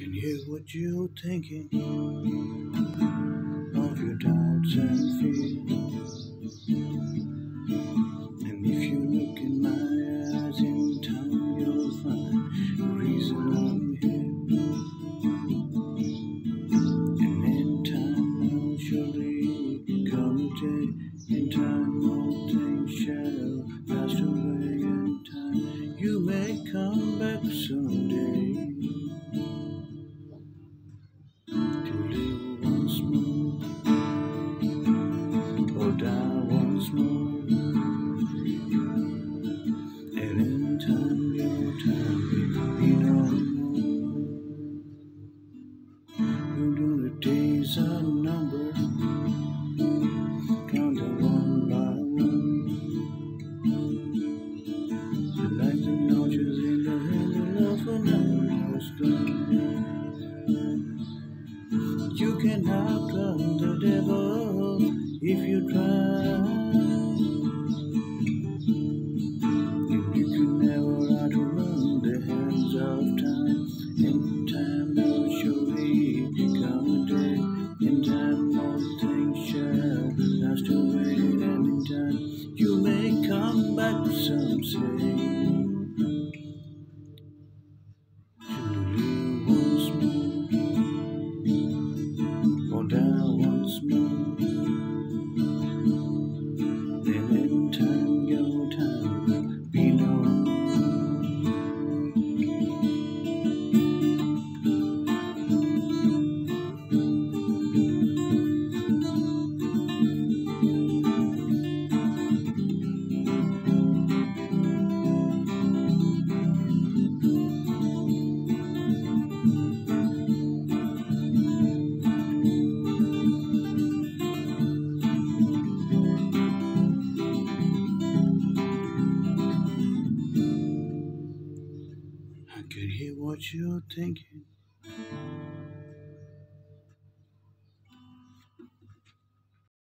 can hear what you're thinking of your doubts and fears. And if you look in my eyes in time, you'll find the reason I'm here. And in time, I'll surely come a day. In time, And in time, your time will be no more. The days are numbered, count one by one. The notches in the hand of. You can outrun some could hear what you're thinking.